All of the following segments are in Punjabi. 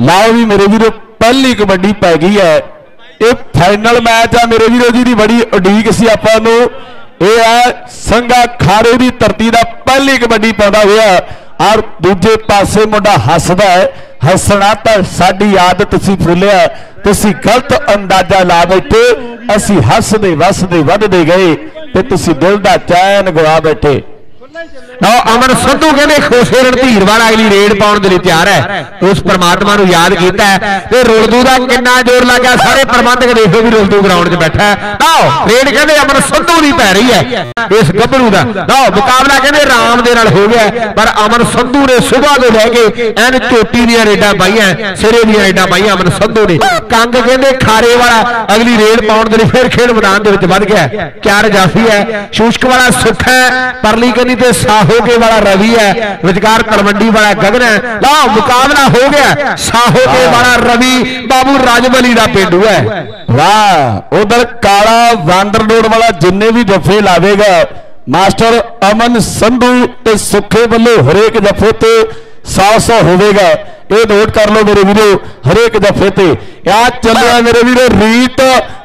ਲਓ ਵੀ ਮੇਰੇ ਵੀਰੋ, ਪਹਿਲੀ ਕਬੱਡੀ ਪੈ ਗਈ ਹੈ। ਇਹ ਫਾਈਨਲ ਮੈਚ ਆ ਮੇਰੇ ਵੀਰੋ ਜੀ ਦੀ, ਬੜੀ ਉਡੀਕ ਸੀ ਆਪਾਂ ਨੂੰ। ਇਹ ਹੈ ਸੰਗਾ ਖਾਰੇ ਦੀ ਧਰਤੀ ਦਾ ਪਹਿਲੀ ਕਬੱਡੀ ਪਾਉਂਦਾ ਹੋਇਆ। ਔਰ ਦੂਜੇ ਪਾਸੇ ਮੁੰਡਾ ਹੱਸਦਾ ਹੈ। ਹੱਸਣਾ ਤਾਂ ਸਾਡੀ ਆਦਤ ਸੀ ਫੁੱਲਿਆ ਤੁਸੀਂ ਗਲਤ ਅੰਦਾਜ਼ਾ ਲਾ ਬੈਠੇ। ਅਸੀਂ ਹੱਸਦੇ, ਵਸਦੇ, ਵੱਧਦੇ ਗਏ ਤੇ ਤੁਸੀਂ ਦਿਲ ਦਾ ਚੈਨ ਗਵਾ ਬੈਠੇ। ਲਓ ਅਮਨ ਸੰਧੂ ਕਹਿੰਦੇ ਖੁਸ਼ੇ ਰਣਧੀਰ ਵਾਲਾ ਅਗਲੀ ਰੇਡ ਪਾਉਣ ਦੇ ਲਈ ਤਿਆਰ ਹੈ। ਉਸ ਪਰਮਾਤਮਾ ਨੂੰ ਯਾਦ ਕੀਤਾ ਤੇ ਰੁਲਦੂ ਦਾ ਕਿੰਨਾ ਜ਼ੋਰ ਲੱਗਾ ਸਾਰੇ ਪ੍ਰਬੰਧਕ ਦੇਖੋ ਵੀ ਰੁਲਦੂ ਗਰਾਊਂਡ 'ਚ ਬੈਠਾ ਹੈ। ਰੇਡ ਕਹਿੰਦੇ ਅਮਨ ਸੰਧੂ ਦੀ ਪੈ ਰਹੀ ਹੈ, ਇਸ ਗੱਭਰੂ ਦਾ। ਲਓ ਮੁਕਾਬਲਾ ਕਹਿੰਦੇ ਰਾਮ ਦੇ ਨਾਲ ਹੋ ਗਿਆ ਪਰ ਅਮਨ ਸੰਧੂ ਨੇ ਸੁਬਾਹ ਤੋਂ ਲੈ ਕੇ ਐਨ ਚੋਟੀ ਦੀਆਂ ਰੇਡਾਂ ਪਾਈਆਂ ਸਿਰੇ ਦੀਆਂ ਰੇਡਾਂ ਪਾਈਆਂ ਅਮਨ ਸੰਧੂ ਨੇ। ਕੰਗ ਕਹਿੰਦੇ ਖਾਰੇ ਵਾਲਾ ਅਗਲੀ ਰੇਡ ਪਾਉਣ ਦੇ ਲਈ ਫਿਰ ਖੇਡ ਮੈਦਾਨ ਦੇ ਵਿੱਚ ਵੱਧ ਗਿਆ ਹੈ। ਚਾਰ ਜਾਫੀ ਹੈ, ਸ਼ੂਸ਼ਕ ਵਾਲਾ ਸੁੱਖ ਹੈ, ਪਰਲੀ ਕਹਿੰਦੀ ਤੇ ਸਾਹੋਕੇ ਵਾਲਾ ਰਵੀ ਹੈ ਵਿਚਕਾਰ ਤਲਵੰਡੀ ਵਾਲਾ ਗਗਨ ਹੈ। ਲਓ ਮੁਕਾਬਲਾ ਹੋ ਗਿਆ। ਸਾਹੋਕੇ ਵਾਲਾ ਰਵੀ ਬਾਬੂ ਰਾਜਮਲੀ ਦਾ ਪਿੰਡੂ ਹੈ। ਵਾਹ ਉਧਰ ਕਾਲਾ ਵਾਂਡਰ ਰੋਡ ਵਾਲਾ ਜਿੰਨੇ ਵੀ ਜੱਫੇ ਲਾਵੇਗਾ ਮਾਸਟਰ ਅਮਨ ਸੰਧੂ ਤੇ ਸੁੱਖੇ ਵੱਲੋਂ ਹਰੇਕ ਜੱਫੇ ਤੇ 100 100 ਹੋਵੇਗਾ। ਇਹ ਨੋਟ ਕਰ ਲਓ ਮੇਰੇ ਵੀਰੋ ਹਰੇਕ ਜੱਫੇ ਤੇ। ਆ ਚੱਲਿਆ ਮੇਰੇ ਵੀਰੋ ਰੀਤ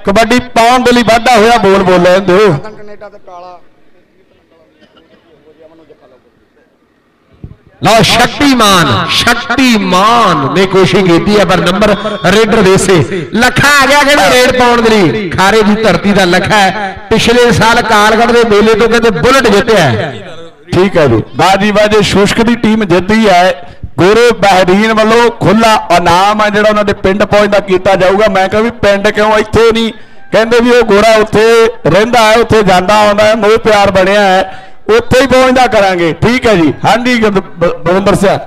ਕਬੱਡੀ ਪਾਉਣ ਦੇ ਲਈ ਵਾਧਾ ਹੋਇਆ ਬੋਲ ਬੋਲ ਲੈਣ ਦਿਓ। ਕੈਨੇਡਾ ਤੇ ਕਾਲਾ ਲਓ ਸ਼ਕਤੀਮਾਨ ਸ਼ਕਤੀਮਾਨ। ਨੇ ਕੋਸ਼ਿਸ਼ ਕੀਤੀ ਹੈ ਪਰ ਨੰਬਰ ਰੇਡਰ ਦੇ ਸੇ। ਆ ਗਿਆ ਕਹਿੰਦੇ ਰੇਡ ਪਾਉਣ ਦੇ ਲਈ? ਖਾਰੇ ਦੀ ਧਰਤੀ ਦਾ ਲੱਖਾ ਹੈ। ਪਿਛਲੇ ਸਾਲ ਕਾਲਗੜ੍ਹ ਦੇ ਮੇਲੇ ਤੋਂ ਕਹਿੰਦੇ ਬੁਲਟ ਜਿੱਤਿਆ ਠੀਕ ਹੈ ਜੀ। ਬਾਜੀ ਬਾਜੀ, ਸ਼ੁਸ਼ਕ ਦੀ ਟੀਮ ਜਿੱਤੀ ਹੈ। ਗੁਰੂ ਬਹਿਰੀਨ ਵੱਲੋਂ ਖੁੱਲਾ ਇਨਾਮ ਹੈ ਜਿਹੜਾ ਉਹਨਾਂ ਦੇ ਪਿੰਡ ਪਹੁੰਚਦਾ ਕੀਤਾ ਜਾਊਗਾ। ਮੈਂ ਕਿਹਾ ਵੀ ਪਿੰਡ ਕਿਉਂ ਇੱਥੇ ਨਹੀਂ? ਕਹਿੰਦੇ ਵੀ ਉਹ ਗੋਰਾ ਉੱਥੇ ਰਹਿੰਦਾ ਹੈ, ਉੱਥੇ ਜਾਂਦਾ ਆਉਂਦਾ ਹੈ, ਮੋਹ ਪਿਆਰ ਬਣਿਆ ਹੈ। ਉੱਥੇ ਹੀ ਪਹੁੰਚਦਾ ਕਰਾਂਗੇ। ਠੀਕ ਹੈ ਜੀ। ਹਾਂਜੀ ਗੁਰ- ਸਿੰਘ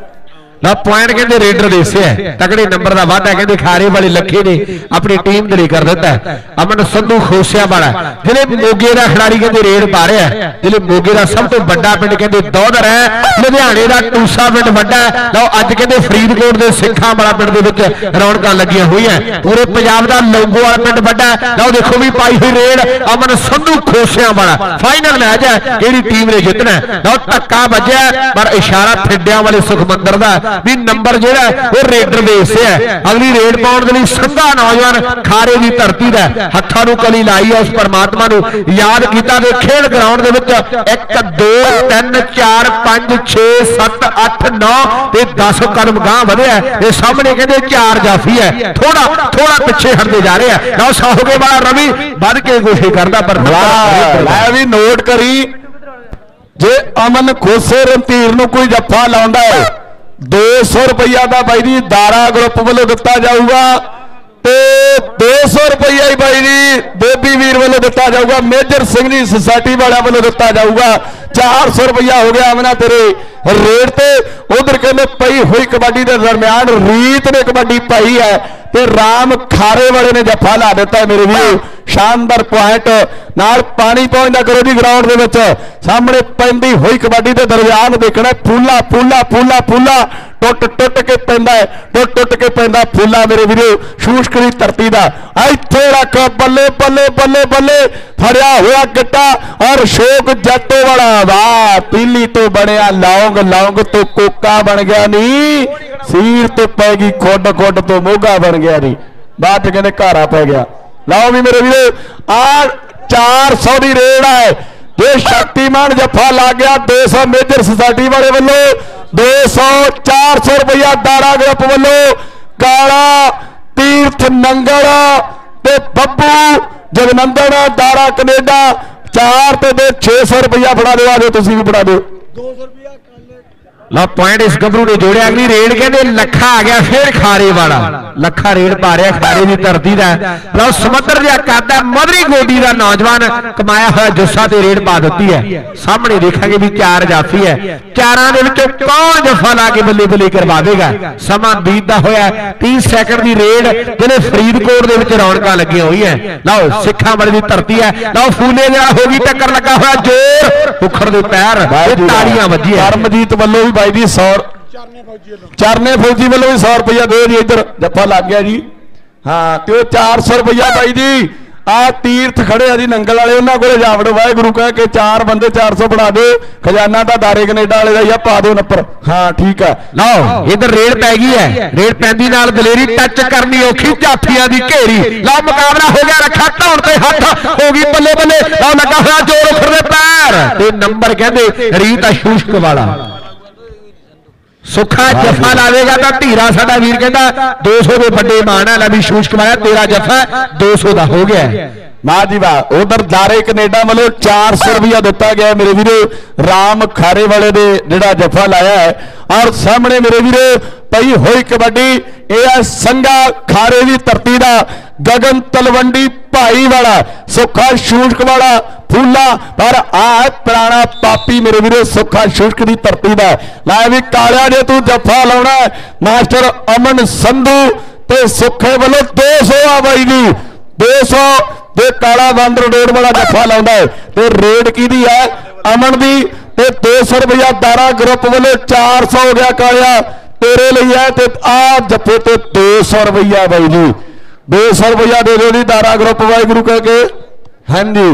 ਨਾ ਪੁਆਇੰਟ ਕਹਿੰਦੇ ਰੇਡਰ ਦੇ ਸੇ ਹੈ। ਤਕੜੇ ਨੰਬਰ ਦਾ ਵਾਅਦਾ ਕਹਿੰਦੇ ਖਾਰੇ ਵਾਲੇ ਲੱਖੇ ਨੇ ਆਪਣੀ ਟੀਮ ਦੇ ਲਈ ਕਰ ਦਿੱਤਾ ਅਮਨ ਸੰਧੂ ਖੋਸਿਆ ਵਾਲਾ ਜਿਹੜੇ ਮੋਗੇ ਦਾ ਖਿਡਾਰੀ ਕਹਿੰਦੇ ਰੇਡ ਪਾ ਰਿਹਾ ਜਿਹੜੇ ਮੋਗੇ ਦਾ ਸਭ ਤੋਂ ਵੱਡਾ ਪਿੰਡ ਕਹਿੰਦੇ ਦੌਦਰ ਹੈ, ਲੁਧਿਆਣੇ ਦਾ ਟੂਸਾ ਪਿੰਡ ਵੱਡਾ ਹੈ। ਲਓ, ਅੱਜ ਕਹਿੰਦੇ ਫਰੀਦਕੋਟ ਦੇ ਸਿੱਖਾਂ ਵਾਲਾ ਪਿੰਡ ਦੇ ਵਿੱਚ ਰੌਣਕਾਂ ਲੱਗੀਆਂ ਹੋਈਆਂ ਪੂਰੇ ਪੰਜਾਬ ਦਾ ਲੌਂਗੋਵਾਲ ਪਿੰਡ ਵੱਡਾ ਹੈ। ਲਓ, ਦੇਖੋ ਵੀ ਪਾਈ ਹੋਈ ਰੇਡ, ਅਮਨ ਸੰਧੂ ਖੋਸਿਆਂ ਵਾਲਾ ਫਾਈਨਲ ਮੈਚ ਹੈ, ਕਿਹੜੀ ਟੀਮ ਨੇ ਜਿੱਤਣਾ ਹੈ। ਲਓ, ਧੱਕਾ ਵੱਜਿਆ, ਪਰ ਇਸ਼ਾਰਾ ਠਿੱਡਿਆਂ ਵਾਲੇ ਸੁਖਮੰਦਰ ਦਾ ਵੀ ਨੰਬਰ ਜਿਹੜਾ ਉਹ ਰੇਡਰ ਦੇ ਹਿੱਸੇ ਹੈ। ਅਗਲੀ ਰੇਡ ਪਾਉਣ ਦੇ ਲਈ ਸੰਘਾ ਨੌਜਵਾਨ ਖਾਰੇ ਦੀ ਧਰਤੀ ਦਾ। ਹੱਥਾਂ ਨੂੰ ਕਲੀ ਲਾਈ ਹੈ ਉਸ ਪਰਮਾਤਮਾ ਨੂੰ। ਯਾਦ ਕੀਤਾ ਤੇ ਖੇਡ ਗਰਾਊਂਡ ਦੇ ਵਿੱਚ 1 2 3 4 5 6 7 8 9 ਤੇ 10 ਕਦਮ ਗਾਂ ਵਧਿਆ। ਇਹ ਸਾਹਮਣੇ ਕਹਿੰਦੇ ਚਾਰ ਜਾਫੀ ਹੈ। ਥੋੜਾ ਥੋੜਾ ਪਿੱਛੇ ਹਟਦੇ ਜਾ ਰਹੇ ਆ ਲਓ ਸਾਹੋਗੇ ਵਾਲਾ ਰਵੀ ਵੱਧ ਕੇ ਕੋਸ਼ਿਸ਼ ਕਰਦਾ ਪਰ ਵਾਹ ਲੈ ਵੀ ਨੋਟ ਕਰੀ। ਜੇ ਅਮਨ ਖੋਸੇ ਰਣਧੀਰ ਨੂੰ ਕੋਈ ਜੱਫਾ ਲਾਉਂਦਾ ਹੈ 200 ਰੁਪਈਆ ਦਾ ਬਾਈ ਜੀ ਦਾਰਾ ਗਰੁੱਪ ਵੱਲੋਂ ਦਿੱਤਾ ਜਾਊਗਾ ਤੇ 200 ਰੁਪਈਆ ਹੀ ਬਾਈ ਜੀ ਬੇਬੀ ਵੀਰ ਵੱਲੋਂ ਦਿੱਤਾ ਜਾਊਗਾ, ਮੇਜਰ ਸਿੰਘ ਦੀ ਸੁਸਾਇਟੀ ਵਾਲਿਆਂ ਵੱਲੋਂ ਦਿੱਤਾ ਜਾਊਗਾ। 400 ਰੁਪਈਆ ਹੋ ਗਿਆ ਅਮਨਾ ਤੇਰੇ ਰੇਟ ਤੇ। ਉਧਰ ਕਹਿੰਦੇ ਪਈ ਹੋਈ ਕਬੱਡੀ ਦੇ ਦਰਮਿਆਨ, ਰੀਤ ਨੇ ਕਬੱਡੀ ਪਾਈ ਹੈ। ਤੇ ਰਾਮ ਖਾਰੇ ਵਾਲੇ ਨੇ ਜੱਫਾ ਲਾ ਦਿੱਤਾ ਮੇਰੇ ਵੀਰੋ। ਸ਼ਾਨਦਾਰ ਪੁਆਇੰਟ ਨਾਲ ਪਾਣੀ ਪਹੁੰਚਦਾ ਕਰੋ ਜੀ ਗਰਾਊਂਡ ਦੇ ਵਿੱਚ। ਸਾਹਮਣੇ ਪੈਂਦੀ ਹੋਈ ਕਬੱਡੀ ਦੇ ਦਰਮਿਆਨ ਦੇਖਣਾ ਫੁੱਲਾ ਫੁੱਲਾ ਫੁੱਲਾ ਫੁੱਲਾ। ਟੁੱਟ ਟੁੱਟ ਕੇ ਪੈਂਦਾ ਟੁੱਟ ਟੁੱਟ ਕੇ ਪੈਂਦਾ ਫੁੱਲਾ ਮੇਰੇ ਵੀਰੋ ਸ਼ੂਸ਼ਕਰੀ ਧਰਤੀ ਦਾ। ਇੱਥੇ ਰੱਖ, ਬੱਲੇ ਬੱਲੇ ਬੱਲੇ ਬੱਲੇ। ਫੜਿਆ ਹੋਇਆ ਗਿੱਟਾ ਔਰ ਸ਼ੋਕ ਜੱਟੋ ਵਾਲਾ ਵਾਹ ਪੀਲੀ ਤੋਂ ਬਣਿਆ ਲੌਂਗ ਲੌਂਗ ਤੋਂ ਕੋਕਾ ਬਣ ਗਿਆ ਨਹੀਂ ਸੀਰ ਤੇ ਪੈ ਗਈ ਖੁੱਡ ਖੁੱਡ ਤੋਂ ਮੋਗਾ ਬਣ ਗਿਆ ਨਹੀਂ ਬਾਅਦ ਚ ਕਹਿੰਦੇ ਘਾਰਾ ਪੈ ਗਿਆ। ਲਓ ਵੀ ਮੇਰੇ ਵੀਰੋ, ਆ 400 ਦੀ ਰੇਡ ਹੈ ਜੇ ਸ਼ਕਤੀਮਾਨ ਜੱਫਾ ਲੱਗ ਗਿਆ। 200 ਮੇਜਰ ਸੁਸਾਇਟੀ ਵਾਲੇ ਵੱਲੋਂ 200 400 ਰੁਪਇਆ ਦਾਰਾ ਗਰੁੱਪ ਵੱਲੋਂ ਕਾਲਾ ਤੀਰਥ ਨੰਗਲ ਤੇ ਬੱਬੂ ਜਗਨੰਦਨ ਦਾਰਾ ਕੈਨੇਡਾ 4 ਤੇ ਦੇ 600 ਰੁਪਇਆ ਫੜਾ ਦਿਓ ਆਜੋ ਤੁਸੀਂ ਵੀ ਫੜਾ ਦਿਓ। 200 ਰੁਪਿਆ ਲਾ ਪੁਆਇੰਟ ਇਸ ਗੱਭਰੂ ਨੇ ਜੋੜਿਆ। ਅਗਲੀ ਰੇਡ ਕਹਿੰਦੇ ਲੱਖਾ ਆ ਗਿਆ ਫੇਰ ਖਾਰੇ ਵਾਲਾ। ਲੱਖਾ ਰੇਡ ਪਾ ਰਿਹਾ ਖਾਰੇ ਦੀ ਧਰਤੀ ਦਾ। ਲਓ ਸਮੁੰਦਰ ਜਿਹਾ ਕਰਦਾ ਮਦਰੀ ਗੋਡੀ ਦਾ ਨੌਜਵਾਨ ਕਮਾਇਆ ਹੋਇਆ ਜੁੱਸਾ ਤੇ ਰੇਡ ਪਾ ਦਿੱਤੀ ਹੈ। ਸਾਹਮਣੇ ਦੇਖਾਂਗੇ ਵੀ ਚਾਰ ਜਾਫੀ ਹੈ। ਚਾਰਾਂ ਦੇ ਵਿੱਚੋਂ ਕੌਣ ਜਫਾ ਲਾ ਕੇ ਬੱਲੇ ਬੱਲੇ ਕਰਵਾਵੇਗਾ? ਸਮਾਂ ਬੀਤਦਾ ਹੋਇਆ 30 ਸੈਕਿੰਡ ਦੀ ਰੇਡ ਜਿਹਨੇ ਫਰੀਦਕੋਟ ਦੇ ਵਿੱਚ ਰੌਣਕਾਂ ਲੱਗੀਆਂ ਹੋਈਆਂ ਲਓ ਸਿੱਖਾਂ ਵਾਲੀ ਦੀ ਧਰਤੀ ਹੈ। ਲਓ ਫੂਲੇ ਨਾਲ ਹੋ ਗਈ ਟੱਕਰ ਲੱਗਾ ਹੋਇਆ ਜ਼ੋਰ ਉਖੜ ਦੇ ਪੈਰ ਤੇ ਤਾੜੀਆਂ ਵੱਜੀਆਂ ਕਰਮਜੀਤ ਵੱਲੋਂ ਵੀ ਬਾਈ ਜੀ 100 ਚਰਨੇ ਫੌਜੀ ਵੱਲੋਂ। ਚਰਨੇ ਫੌਜੀ ਵੱਲੋਂ ਵੀ 100 ਰੁਪਇਆ ਦਿਓ ਜੀ ਇੱਧਰ ਜੱਫਾ ਲੱਗ ਗਿਆ ਜੀ। ਹਾਂ ਤੇ ਉਹ 400 ਰੁਪਇਆ ਬਾਈ ਜੀ ਆ ਤੀਰਥ ਖੜੇ ਆ ਜੀ ਨੰਗਲ ਵਾਲੇ ਉਹਨਾਂ ਕੋਲੇ ਜਾਵੜੋ ਵਾਹਿਗੁਰੂ ਕਹਿ ਕੇ ਚਾਰ ਬੰਦੇ 400 ਬਣਾ ਦਿਓ। ਖਜ਼ਾਨਾ ਤਾਂ ਦਾਰੇ ਕੈਨੇਡਾ ਵਾਲੇ ਦਾ ਹੀ ਆ ਪਾ ਦਿਓ ਨੰਬਰ ਹਾਂ ਠੀਕ ਆ। ਲਓ ਇਧਰ ਰੇਡ ਪੈ ਗਈ ਹੈ। ਰੇਡ ਪੈਂਦੀ ਨਾਲ ਦਲੇਰੀ ਟੱਚ ਕਰਨੀ ਔਖੀ ਜਾਫੀਆਂ ਦੀ ਘੇਰੀ। ਲਓ ਮੁਕਾਬਲਾ ਹੋ ਗਿਆ ਰੱਖਾ ਧੌਣ ਤੇ ਹੱਥ। ਹੋ ਗਈ ਬੱਲੇ ਬੱਲੇ ਲਓ ਲੱਗਾ ਹੋਇਆ ਜੋਰ ਉੱਪਰ ਦੇ ਪੈਰ। ਤੇ ਨੰਬਰ ਕਹਿੰਦੇ ਰੀਤ ਅਸ਼ੂਸ਼ਕ ਵਾਲਾ। ਸੁੱਖਾ ਜਫਾ ਲਾਵੇਗਾ ਤਾਂ ਧੀਰਾ ਸਾਡਾ ਵੀਰ ਕਹਿੰਦਾ 200 ਦੇ ਵੱਡੇ ਮਾਣ ਹੈ ਲੈ ਵੀ ਸ਼ੂਸ਼ਕ ਵਾਲਾ ਤੇਰਾ ਜਫਾ 200 ਦਾ ਹੋ ਗਿਆ। ਵਾਹ ਜੀ ਵਾਹ ਉਧਰ ਦਾਰੇ ਕੈਨੇਡਾ ਵੱਲੋਂ 400 ਰੁਪਇਆ ਦਿੱਤਾ ਗਿਆ ਮੇਰੇ ਵੀਰੋ ਰਾਮ ਖਾਰੇ ਵਾਲੇ ਦੇ ਜਿਹੜਾ ਜਫਾ ਲਾਇਆ ਹੈ ਔਰ ਸਾਹਮਣੇ ਮੇਰੇ ਵੀਰੋ ਪਈ ਹੋਈ ਕਬੱਡੀ ਇਹ ਹੈ ਸੰਗਾ ਖਾਰੇ ਦੀ ਧਰਤੀ ਦਾ ਗਗਨ ਤਲਵੰਡੀ ਭਾਈ ਵਾਲਾ, ਸੁੱਖਾ ਸ਼ੂਸ਼ਕ ਵਾਲਾ, ਫੂਲਾ, ਪਰ ਆ ਪੁਰਾਣਾ ਪਾਪੀ ਮੇਰੇ ਵੀਰੋ, ਸੁੱਖਾ ਸ਼ੂਸ਼ਕ ਦੀ ਧਰਤੀ ਦਾ। ਲੈ ਵੀ ਕਾਲਿਆ ਜੇ ਤੂੰ ਜਫਾ ਲਾਉਣਾ ਮਾਸਟਰ ਅਮਨ ਸੰਧੂ ਤੇ ਸੁੱਖੇ ਵੱਲੋਂ 200 ਆ ਬਾਈ ਜੀ 200 ਤੇ ਕਾਲਾ ਬਾਂਦਰ ਰੋਡ ਵਾਲਾ ਜੱਫਾ ਲਾਉਂਦਾ ਹੈ। ਤੇ ਰੇਡ ਕਿਹਦੀ ਹੈ? ਅਮਨ ਦੀ। ਤੇ 200 ਰੁਪਇਆ ਦਾਰਾ ਗਰੁੱਪ ਵੱਲੋਂ 400 ਹੋ ਗਿਆ ਕਾਲਿਆ, ਤੇਰੇ ਲਈ ਹੈ ਤੇ ਆ ਜੱਫੇ ਤੇ 200 ਰੁਪਇਆ ਬਾਈ ਜੀ 200 ਰੁਪਇਆ ਦੇ ਦਿਓ ਜੀ ਦਾਰਾ ਗਰੁੱਪ ਵਾਹਿਗੁਰੂ ਕਹਿ ਕੇ। ਹਾਂਜੀ।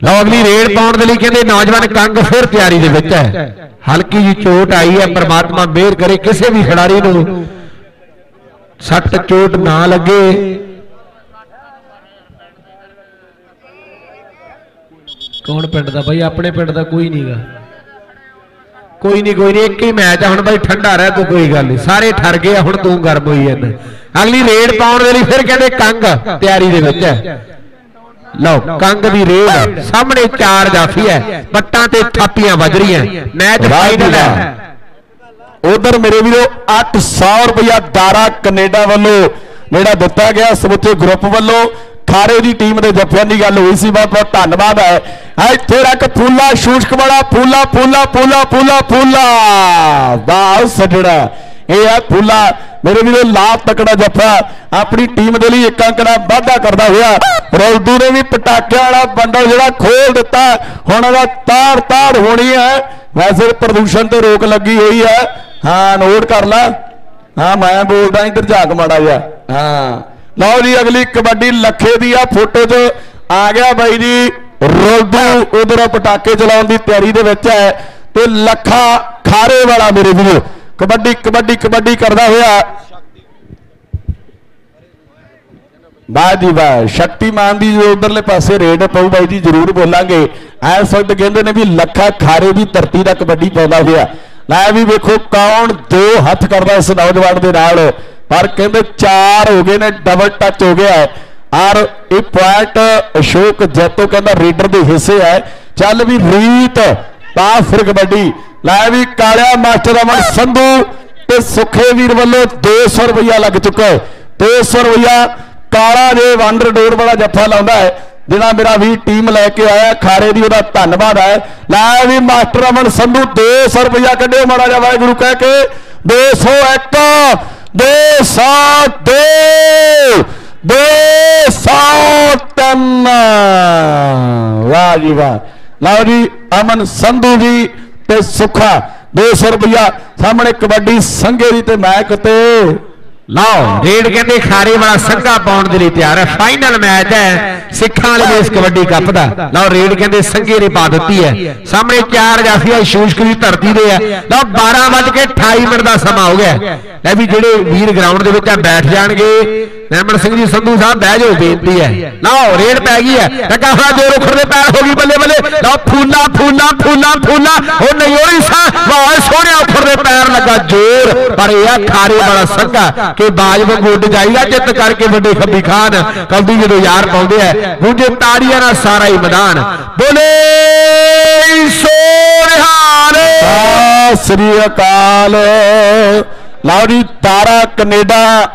ਲਓ, ਅਗਲੀ ਰੇਡ ਪਾਉਣ ਦੇ ਲਈ ਕਹਿੰਦੇ, ਨੌਜਵਾਨ ਕੰਗ ਫਿਰ ਤਿਆਰੀ ਦੇ ਵਿੱਚ ਹੈ। ਹਲਕੀ ਜੀ ਚੋਟ ਆਈ ਹੈ, ਪ੍ਰਮਾਤਮਾ ਮਿਹਰ ਕਰੇ, ਕਿਸੇ ਵੀ ਖਿਡਾਰੀ ਨੂੰ ਸੱਟ ਚੋਟ ਨਾ ਲੱਗੇ। ਕੌਣ ਪਿੰਡ ਦਾ? ਬਾਈ ਆਪਣੇ ਪਿੰਡ ਦਾ ਕੋਈ ਨਹੀਂਗਾ ਕੋਈ ਨਹੀਂ ਕੋਈ ਨਹੀਂ ਇੱਕ ਹੀ ਮੈਚ ਆ ਹੁਣ ਬਾਈ ਠੰਡਾ ਰਹਿ ਤੂੰ ਕੋਈ ਗੱਲ ਨਹੀਂ ਸਾਰੇ ਠਰ ਗਏ ਹੁਣ ਤੂੰ ਗਰਮ ਹੋਈ ਜਾਂਦਾ। ਅਗਲੀ ਰੇਡ ਪਾਉਣ ਦੇ ਲਈ ਫਿਰ ਕਹਿੰਦੇ ਕੰਗ ਤਿਆਰੀ ਦੇ ਵਿੱਚ ਹੈ। ਲਓ ਕੰਗ ਦੀ ਰੇਡ ਸਾਹਮਣੇ ਚਾਰ ਜਾਫੀ ਹੈ ਪੱਟਾਂ ਤੇ ਥਾਪੀਆਂ ਵੱਜ ਰਹੀਆਂ। Match final. ਹੈ। ਉਧਰ ਮੇਰੇ ਵੀਰੋ 800 ਰੁਪਇਆ ਦਾਰਾ ਕੈਨੇਡਾ ਵੱਲੋਂ ਜਿਹੜਾ ਦਿੱਤਾ ਗਿਆ ਸਮੁੱਚੇ ਗਰੁੱਪ ਵੱਲੋਂ ਖਾਰੇ ਦੀ ਟੀਮ ਦੇ ਜੱਫਿਆਂ ਦੀ ਗੱਲ ਹੋਈ ਸੀ, ਬਹੁਤ ਬਹੁਤ ਧੰਨਵਾਦ ਹੈ। ਇੱਥੇ ਰੱਖ ਫੂਲਾ, ਸ਼ੂਸ਼ਕ ਵਾਲਾ, ਫੂਲਾ ਫੂਲਾ ਫੂਲਾ ਫੂਲਾ ਫੂਲਾ। ਵਾਹ ਸੱਜਣਾ ਇਹ ਆ ਫੂਲਾ। ਮੇਰੇ ਵੀਰੋ ਲਾ ਤਕੜਾ ਜੱਫਾ। ਆਪਣੀ ਟੀਮ ਦੇ ਲਈ ਇੱਕ ਅੰਕੜਾ ਵਾਧਾ ਕਰਦਾ ਹੋਇਆ। ਰੌਲਦੂ ਨੇ ਵੀ ਪਟਾਕਿਆਂ ਵਾਲਾ ਬੰਡਲ ਜਿਹੜਾ ਖੋਲ ਦਿੱਤਾ। ਹੁਣ ਉਹਦਾ ਤਾਰ ਤਾਰ ਹੋਣੀ ਹੈ। ਵੈਸੇ ਪ੍ਰਦੂਸ਼ਣ ਤੇ ਰੋਕ ਲੱਗੀ ਹੋਈ ਹੈ। ਹਾਂ, ਨੋਟ ਕਰ ਲੈ। ਹਾਂ, ਮੈਂ ਬੋਲਦਾ ਇੱਧਰ ਝਾਕ ਮਾੜਾ ਜਿਹਾ। ਹਾਂ। ਲਓ ਜੀ, ਅਗਲੀ ਕਬੱਡੀ ਲੱਖੇ ਦੀ ਆ, ਫੋਟੋ 'ਚ ਆ ਗਿਆ ਬਾਈ ਜੀ, ਰੋਲਦੂ ਉਧਰ ਪਟਾਕੇ ਚਲਾਉਣ ਦੀ ਤਿਆਰੀ ਦੇ ਵਿੱਚ ਹੈ ਤੇ ਲੱਖਾ ਖਾਰੇ ਵਾਲਾ ਮੇਰੇ ਵੀਰੋ, ਕਬੱਡੀ ਕਬੱਡੀ ਕਬੱਡੀ ਕਰਦਾ ਹੋਇਆ। ਵਾਹ ਜੀ ਵਾਹ, ਸ਼ਕਤੀਮਾਨ ਦੀ ਜੋ ਉਧਰਲੇ ਪਾਸੇ ਰੇਡ ਪਊ ਬਾਈ ਜੀ, ਜ਼ਰੂਰ ਬੋਲਾਂਗੇ। ਐਸ ਵਕਤ ਕਹਿੰਦੇ ਨੇ ਵੀ ਲੱਖਾ ਖਾਰੇ ਦੀ ਧਰਤੀ ਦਾ ਕਬੱਡੀ ਪਾਉਂਦਾ ਹੋਇਆ। ਲੈ ਵੀ ਵੇਖੋ ਕੌਣ ਦੋ ਹੱਥ ਕਰਦਾ ਇਸ ਨੌਜਵਾਨ ਦੇ ਨਾਲ। ਪਰ ਕਹਿੰਦੇ ਚਾਰ ਹੋ ਗਏ ਨੇ ਡਬਲ ਟੱਚ ਹੋ ਗਿਆ ਔਰ ਇਹ ਪੁਆਇੰਟ ਅਸ਼ੋਕ ਜੈਤੋ ਕਹਿੰਦਾ ਰੀਡਰ ਦੇ ਹਿੱਸੇ ਹੈ। ਚੱਲ ਵੀ ਰੀਤ ਪਾ ਫਿਰ ਕਬੱਡੀ। ਲੈ ਵੀ ਕਾਲਿਆ ਮਾਸਟਰ ਅਮਨ ਸੰਧੂ ਤੇ ਸੁਖੇ ਵੀਰ ਵੱਲੋਂ 200 ਰੁਪਇਆ ਲੱਗ ਚੁੱਕਾ ਹੈ। 200 ਰੁਪਇਆ ਕਾਲਾ ਜੇ ਵੰਡਰ ਡੋਰ ਵਾਲਾ ਜੱਫਾ ਲਾਉਂਦਾ ਹੈ। ਜਿਹੜਾ ਮੇਰਾ ਵੀ ਟੀਮ ਲੈ ਕੇ ਆਇਆ ਖਾਰੇ ਦੀ ਉਹਦਾ ਧੰਨਵਾਦ ਹੈ। ਲੈ ਵੀ ਮਾਸਟਰ ਅਮਨ ਸੰਧੂ 200 ਰੁਪਇਆ ਕੱਢਿਓ ਮਾੜਾ ਜਿਹਾ ਵਾਹਿਗੁਰੂ ਕਹਿ ਕੇ। 201 202 203 ਵਾਹ ਜੀ ਵਾਹ। ਲਓ ਜੀ, ਅਮਨ ਸੰਧੂ ਜੀ ਤੇ ਸੁਖਾ। 200 ਰੁਪਇਆ ਸਾਹਮਣੇ ਕਬੱਡੀ ਸੰਘੇ ਦੀ ਤੇ ਮੈਕ ਤੇ ਲਓ, ਰੇਡ ਕਹਿੰਦੇ ਖਾਰੇ ਵਾਲਾ ਸੰਘਾ ਪਾਉਣ ਦੇ ਲਈ ਤਿਆਰ ਹੈ। ਫਾਈਨਲ ਮੈਚ ਹੈ। ਸਿੱਖਾਂ ਵਾਲੇ ਇਸ ਕਬੱਡੀ ਕੱਪ ਦਾ। ਲਓ, ਰੇਡ ਕਹਿੰਦੇ ਸੰਘੇ ਨੇ ਪਾ ਦਿੱਤੀ ਹੈ। ਸਾਹਮਣੇ ਚਾਰ ਜਾਫੀਆ ਸ਼ੂਸ਼ਕ ਦੀ ਧਰਤੀ ਦੇ ਹੈ ਲਓ 12 ਵੱਜ ਕੇ 28 ਮਿੰਟ ਦਾ ਸਮਾਂ ਹੋ ਗਿਆ। ਲੈ ਵੀ ਜਿਹੜੇ ਵੀਰ ਗਰਾਊਂਡ ਦੇ ਵਿੱਚ ਆ, ਬੈਠ ਜਾਣਗੇ। ਨਿਰਮਲ ਸਿੰਘ ਜੀ ਸੰਧੂ ਸਾਹਿਬ ਬਹਿ ਜਾਓ, ਬੇਨਤੀ ਹੈ। ਲਓ ਰੇਡ ਪੈ ਗਈ ਹੈ। ਲੱਗਾ ਹੋਇਆ ਜੋਰ ਉਖੜ ਦੇ ਪੈਰ ਹੋ ਗਈ, ਬੱਲੇ ਬੱਲੇ। ਲਓ ਫੂਲਾ ਫੂਲਾ ਫੂਲਾ ਫੂਲਾ ਉਹ ਨਹੀਂ ਹੋਈ ਸਾ। ਵਾਹ, ਸੋਹਣਿਆ ਉਖੜ ਦੇ ਪੈਰ ਲੱਗਾ ਜੋਰ। ਪਰ ਇਹ ਖਾਰੇ ਵਾਲਾ ਸੰਘਾ ਕਿ ਬਾਜ ਵਾਂਗੂ ਜਾਈਦਾ, ਜਿੱਤ ਕਰਕੇ ਵੱਡੇ ਖੱਬੀ ਖਾਨ। ਕਲਦੀ ਜਦੋਂ ਯਾਰ ਪਾਉਂਦੇ ਆ ਗੂੰਜੇ ਤਾੜੀਆਂ ਨਾਲ ਸਾਰਾ ਹੀ ਮੈਦਾਨ। ਬੋਲੇ ਸੋਹਣਿਆਰੇ ਸਤਿ ਸ੍ਰੀ ਅਕਾਲ। ਲਓ ਜੀ, ਤਾਰਾ ਕੈਨੇਡਾ